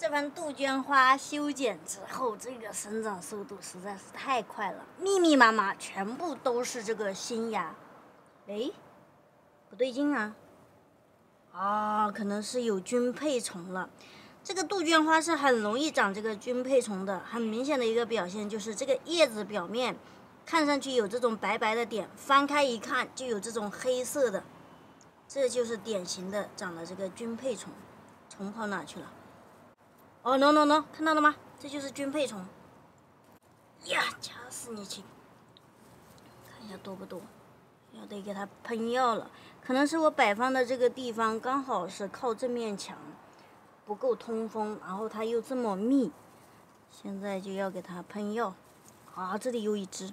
这盆杜鹃花修剪之后，这个生长速度实在是太快了，密密麻麻，全部都是这个新芽。哎，不对劲啊！啊，可能是有菌配虫了。这个杜鹃花是很容易长这个菌配虫的，很明显的一个表现就是这个叶子表面看上去有这种白白的点，翻开一看就有这种黑色的，这就是典型的长了这个菌配虫。虫跑哪去了？哦，no no no，看到了吗？这就是军配虫。呀，掐死你去！看一下多不多，要得给它喷药了。可能是我摆放的这个地方刚好是靠这面墙，不够通风，然后它又这么密，现在就要给它喷药。啊，这里有一只。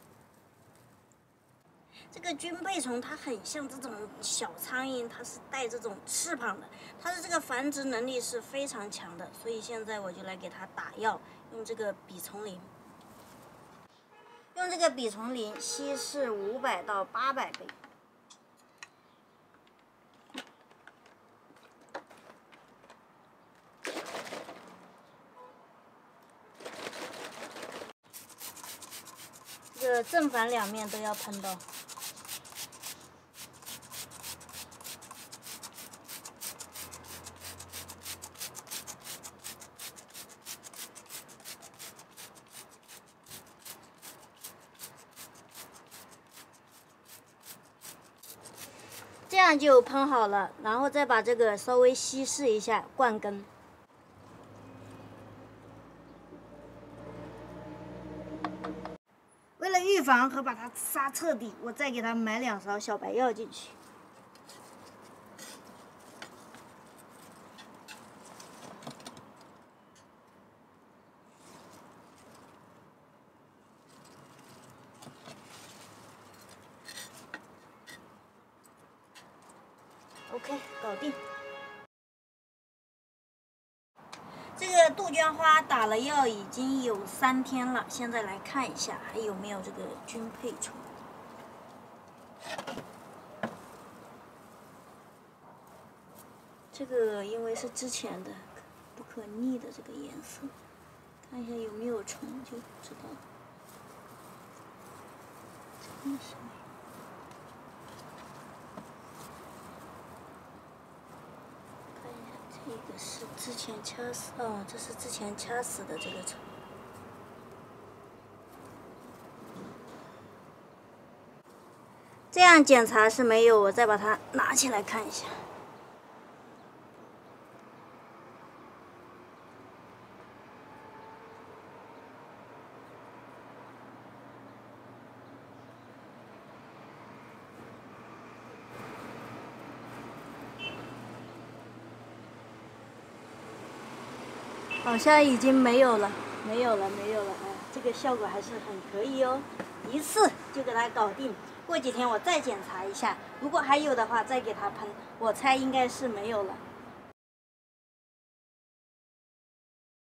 这个菌配虫它很像这种小苍蝇，它是带这种翅膀的，它的这个繁殖能力是非常强的，所以现在我就来给它打药，用这个吡虫灵，用这个吡虫灵稀释五百到八百倍。这个正反两面都要喷到。这样就喷好了，然后再把这个稍微稀释一下，灌根。为了预防和把它杀彻底，我再给它买两勺小白药进去。搞定。这个杜鹃花打了药已经有三天了，现在来看一下还有没有这个菌配虫。这个因为是之前的不可逆的这个颜色，看一下有没有虫就知道。真的是没有。看这个是之前掐死哦，这是之前掐死的这个虫。这样检查是没有，我再把它拿起来看一下。好像已经没有了，没有了，没有了。哎，这个效果还是很可以哦，一次就给它搞定。过几天我再检查一下，如果还有的话再给它喷。我猜应该是没有了。